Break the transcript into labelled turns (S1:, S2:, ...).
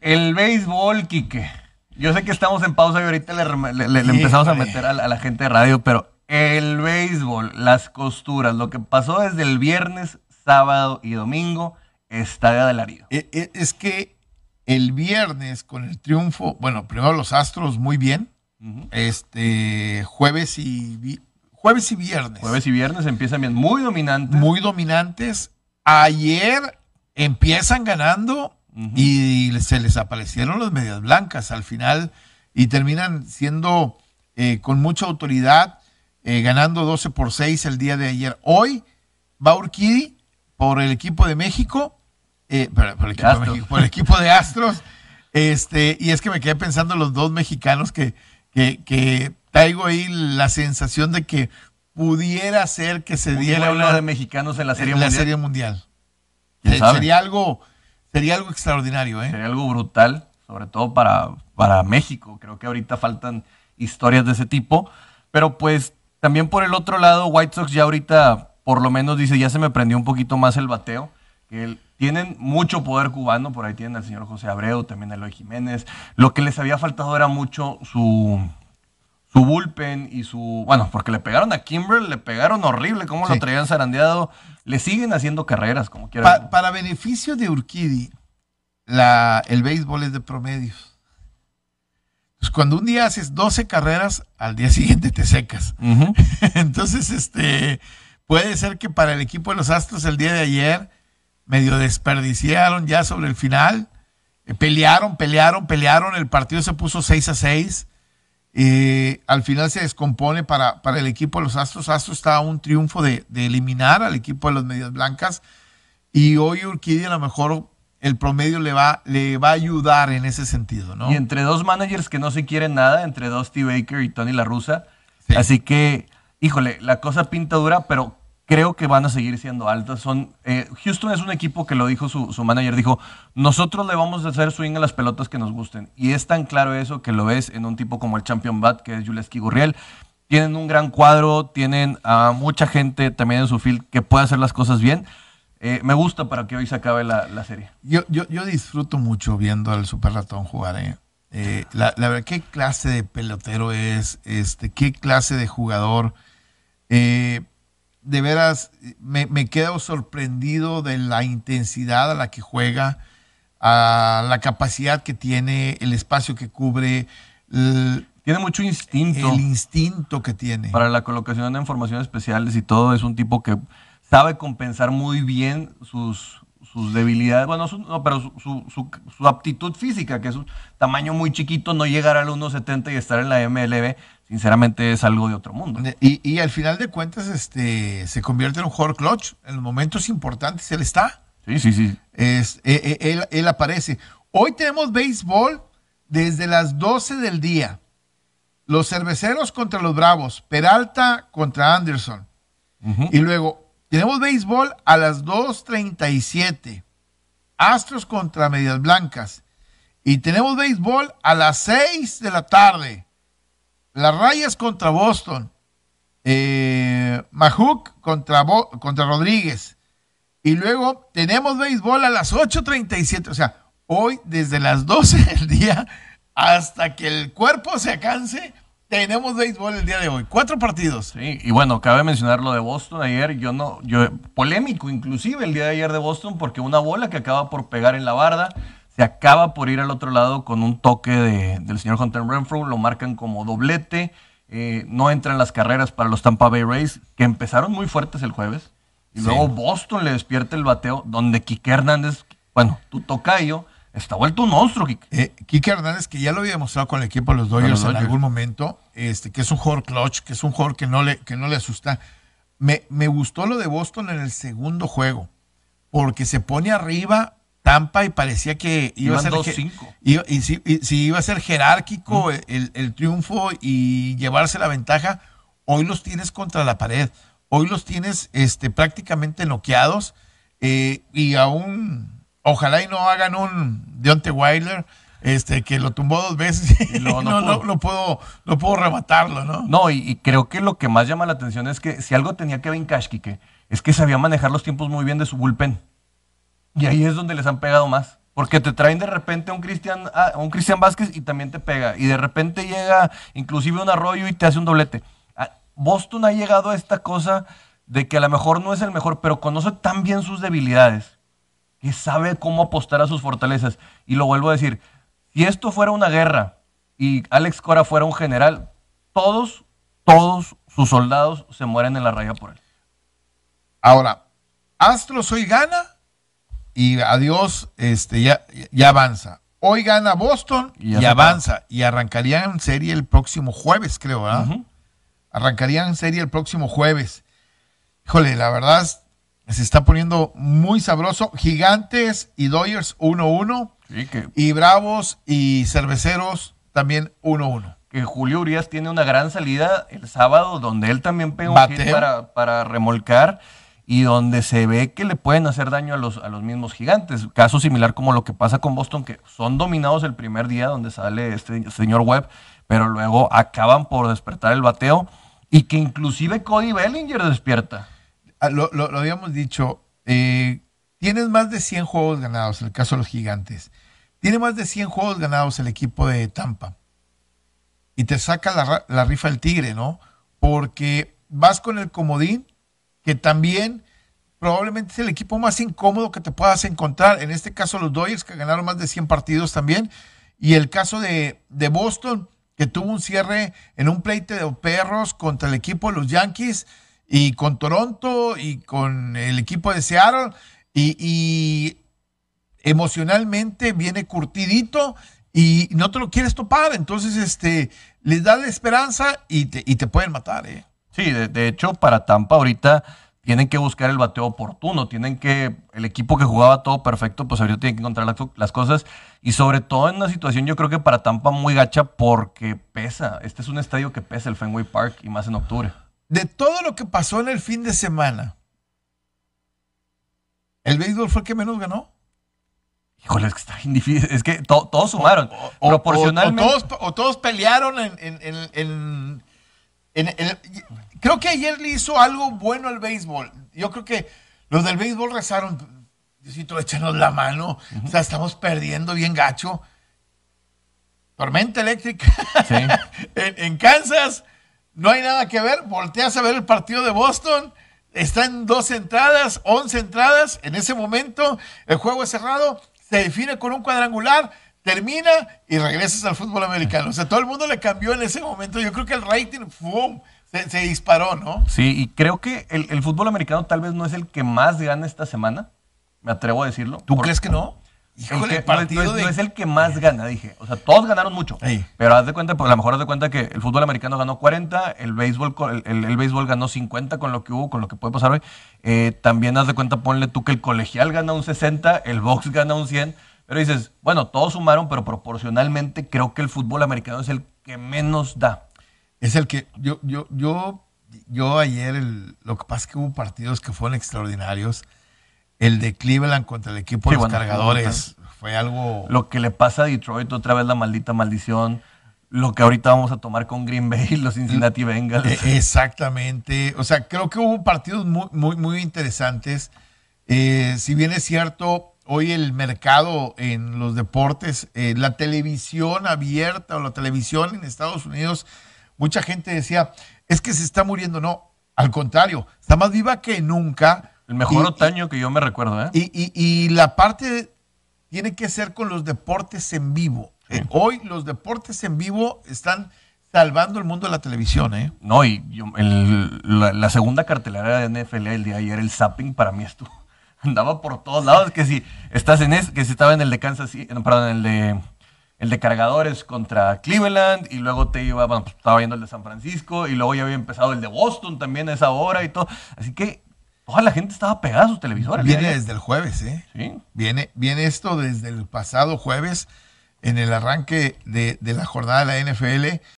S1: El béisbol, Quique. Yo sé que estamos en pausa y ahorita le, le- le empezamos a meter a la, a la gente de radio, pero el béisbol, las costuras, lo que pasó desde el viernes, sábado y domingo, estadio del Arido.
S2: E- e- Es que el viernes con el triunfo, bueno, primero los Astros muy bien, este jueves y jueves y viernes
S1: Jueves y viernes empiezan bien, muy dominantes.
S2: muy dominantes. Ayer empiezan ganando y se les aparecieron las medias blancas al final y terminan siendo eh, con mucha autoridad, eh, ganando 12 por 6 el día de ayer. Hoy va Urquidi por el equipo de México, eh, por, por el equipo de
S1: Astros.
S2: México, por el equipo de Astros. Este, y es que me quedé pensando en los dos mexicanos que, que, que traigo ahí la sensación de que pudiera ser que se
S1: Un
S2: diera una
S1: de mexicanos en la Serie
S2: en la
S1: Mundial.
S2: Serie Mundial. Sería algo, sería algo extraordinario, ¿eh?
S1: Sería algo brutal, sobre todo para, para México. Creo que ahorita faltan historias de ese tipo. Pero pues también por el otro lado, White Sox ya ahorita por lo menos dice, ya se me prendió un poquito más el bateo. Que el- tienen mucho poder cubano, por ahí tienen al señor José Abreu, también a Eloy Jiménez. Lo que les había faltado era mucho su, su bullpen y su... Bueno, porque le pegaron a Kimber, le pegaron horrible, como
S2: Sí.
S1: lo traían zarandeado. Le siguen haciendo carreras, como quieran.
S2: Pa- para beneficio de Urquidi, la, el béisbol es de promedios. Pues cuando un día haces 12 carreras, al día siguiente te secas. Entonces, este, puede ser que para el equipo de los Astros el día de ayer medio desperdiciaron ya sobre el final. Eh, pelearon, pelearon, pelearon. El partido se puso 6 a 6. Eh, al final se descompone para, para el equipo de los Astros. Astros está a un triunfo de, de eliminar al equipo de los Medias Blancas. Y hoy Urquidi a lo mejor el promedio le va, le va a ayudar en ese sentido, ¿no?
S1: Y entre dos managers que no se quieren nada, entre Dusty Baker y Tony La Russa.
S2: Sí.
S1: Así que, híjole, la cosa pinta dura, pero creo que van a seguir siendo altas. Son, eh, Houston es un equipo que lo dijo su, su manager, dijo, nosotros le vamos a hacer swing a las pelotas que nos gusten. Y es tan claro eso que lo ves en un tipo como el Champion Bat, que es Juleski Gurriel. Tienen un gran cuadro, tienen a mucha gente también en su field que puede hacer las cosas bien. Eh, me gusta para que hoy se acabe la, la serie.
S2: Yo, yo, yo disfruto mucho viendo al Super Ratón jugar. ¿eh? Eh, la, verdad, qué clase de pelotero es, este, qué clase de jugador. De veras, me, me quedo sorprendido de la intensidad a la que juega, a la capacidad que tiene, el espacio que cubre, el,
S1: Tiene mucho instinto.
S2: el instinto que tiene.
S1: para la colocación de informaciones especiales y todo, es un tipo que sabe compensar muy bien sus, sus debilidades, bueno, su- no, pero su, su- su- su aptitud física, que es un tamaño muy chiquito, no llegar al 1.70 y estar en la MLB, sinceramente es algo de otro mundo.
S2: Y, y al final de cuentas, este, se convierte en un jugador clutch. En los momentos importantes él está.
S1: Sí, sí, sí.
S2: Es, eh, eh, él, él aparece. Hoy tenemos béisbol desde las 12 del día. Los cerveceros contra los bravos. Peralta contra Anderson. Y luego tenemos béisbol a las 2.37. Astros contra Medias Blancas. Y tenemos béisbol a las 6 de la tarde. Las Rayas contra Boston. Eh, contra, contra Rodríguez. Y luego tenemos béisbol a las 8.37. O sea, hoy desde las 12 del día hasta que el cuerpo se canse, tenemos béisbol el día de hoy. Cuatro partidos.
S1: Sí, y bueno, cabe mencionar lo de Boston ayer, yo no, yo, polémico inclusive el día de ayer de Boston, porque una bola que acaba por pegar en la barda, se acaba por ir al otro lado con un toque de- del señor Hunter Renfro, lo marcan como doblete, eh, no entran las carreras para los Tampa Bay Rays, que empezaron muy fuertes el jueves, y
S2: Sí.
S1: luego Boston le despierta el bateo, donde Quique Hernández, bueno, tu tocayo, está vuelto un monstruo, Quique.
S2: Eh, Quique Hernández, que ya lo había demostrado con el equipo de los Dodgers, en algún momento, este, que es un jugador clutch, que es un jugador que no le, que no le asusta. Me, me gustó lo de Boston en el segundo juego, porque se pone arriba Tampa y parecía que iba a ser,
S1: 2-5.
S2: je- iba, y sí, y sí, iba a ser jerárquico el, el triunfo y llevarse la ventaja. Hoy los tienes contra la pared, hoy los tienes este, prácticamente noqueados eh, y aún, ojalá y no hagan un Deontay Wilder, este, que lo tumbó dos veces
S1: Y no
S2: no, no,
S1: pudo.
S2: no puedo, no puedo rematarlo, ¿no?
S1: No, y, y creo que lo que más llama la atención es que si algo tenía Kevin Cash, Quique, es que sabía manejar los tiempos muy bien de su bullpen. Y ahí es donde les han pegado más. Porque te traen de repente a un Cristian, a un Cristian Vázquez y también te pega. Y de repente llega inclusive un arroyo y te hace un doblete. Ah, Boston ha llegado a esta cosa de que a lo mejor no es el mejor, pero conoce tan bien sus debilidades que sabe cómo apostar a sus fortalezas. Y lo vuelvo a decir, si esto fuera una guerra y Alex Cora fuera un general, todos, todos sus soldados se mueren en la raya por él.
S2: Ahora, Astros hoy gana y adiós, este, ya, ya avanza. Hoy gana Boston
S1: Y
S2: avanza. Y arrancarían en serie el próximo jueves, creo, ¿verdad? Arrancarían en serie el próximo jueves. Híjole, la verdad se está poniendo muy sabroso. Gigantes y Dodgers 1-1.
S1: Sí, que,
S2: Y Bravos y Cerveceros también 1-1.
S1: que Julio Urias tiene una gran salida el sábado, donde él también pega un hit para, para remolcar y donde se ve que le pueden hacer daño a los, a los mismos gigantes. Caso similar como lo que pasa con Boston, que son dominados el primer día donde sale este señor Webb, pero luego acaban por despertar el bateo y que inclusive Cody Bellinger despierta.
S2: Ah, Lo, habíamos dicho. eh, tienes más de 100 juegos ganados, en el caso de los gigantes. Tiene más de 100 juegos ganados el equipo de Tampa. Y te saca la, la rifa el tigre, ¿no? Porque vas con el comodín, que también probablemente es el equipo más incómodo que te puedas encontrar. En este caso, los Dodgers, que ganaron más de 100 partidos también. Y el caso de, de Boston, que tuvo un cierre en un pleite de perros contra el equipo de los Yankees y con Toronto y con el equipo de Seattle. Y, emocionalmente viene curtidito y no te lo quieres topar. Entonces, este, les da la esperanza y te, y te pueden matar, ¿eh?
S1: Sí, de, de hecho, para Tampa ahorita tienen que buscar el bateo oportuno, tienen que, el equipo que jugaba todo perfecto, pues ahorita tienen que encontrar las, las cosas y sobre todo en una situación yo creo que para Tampa muy gacha porque pesa, este es un estadio que pesa el Fenway Park y más en octubre.
S2: De todo lo que pasó en el fin de semana, ¿el béisbol fue el que menos ganó?
S1: Híjole, es que está bien difícil, es que to- todos sumaron,
S2: O- o-
S1: proporcionalmente.
S2: O, todos, o todos pelearon en, en- en- en- en- en- Creo que ayer le hizo algo bueno al béisbol. Yo creo que los del béisbol rezaron, Diosito, échanos la mano. O sea, estamos perdiendo bien gacho. Tormenta eléctrica
S1: Sí.
S2: en, en Kansas. No hay nada que ver. Volteas a ver el partido de Boston. Está en dos entradas, once entradas. En ese momento, el juego es cerrado. Se define con un cuadrangular. Termina y regresas al fútbol americano. O sea, todo el mundo le cambió en ese momento. Yo creo que el rating ¡fum! Se, se disparó, ¿no?
S1: Sí, y creo que el, el fútbol americano tal vez no es el que más gana esta semana, me atrevo a decirlo.
S2: ¿Tú crees que no?
S1: El
S2: Híjole,
S1: que-
S2: el partido
S1: no, es,
S2: de-
S1: no es el que más gana, dije. O sea, todos ganaron mucho.
S2: Ey.
S1: Pero haz de cuenta, pues a lo mejor haz de cuenta que el fútbol americano ganó 40, el béisbol, el, el- el béisbol ganó 50 con lo que hubo, con lo que puede pasar hoy. Eh, también haz de cuenta, ponle tú que el colegial gana un 60, el box gana un 100. Pero dices, bueno, todos sumaron, pero proporcionalmente creo que el fútbol americano es el que menos da.
S2: Es el que yo, yo, yo, yo ayer, el- lo que pasa es que hubo partidos que fueron extraordinarios. El de Cleveland contra el equipo
S1: Sí,
S2: de los
S1: bueno,
S2: cargadores fue algo.
S1: Lo que le pasa a Detroit, otra vez la maldita maldición. Lo que ahorita vamos a tomar con Green Bay, los Cincinnati Bengals.
S2: Eh, Exactamente. O sea, creo que hubo partidos muy, muy, muy interesantes. Eh, si bien es cierto, hoy el mercado en los deportes, eh, la televisión abierta o la televisión en Estados Unidos, mucha gente decía, es que se está muriendo. No, al contrario, está más viva que nunca.
S1: El mejor
S2: Y-
S1: otoño que yo me recuerdo, ¿eh?
S2: y, y- y la parte tiene que ser con los deportes en vivo. Eh, hoy los deportes en vivo están salvando el mundo de la televisión, ¿eh?
S1: No, y yo- el- la, la segunda cartelera de NFL el día de ayer, el zapping, para mí estuvo. Andaba por todos lados. Que si estás en es, que si estaba en el de Kansas perdón, el de el de cargadores contra Cleveland, y luego te iba, bueno, pues estaba viendo el de San Francisco, y luego ya había empezado el de Boston también a esa hora y todo. Así que toda la gente estaba pegada a sus televisores.
S2: Viene desde el jueves, ¿eh?
S1: Sí.
S2: Viene, viene esto desde el pasado jueves en el arranque de, de la jornada de la NFL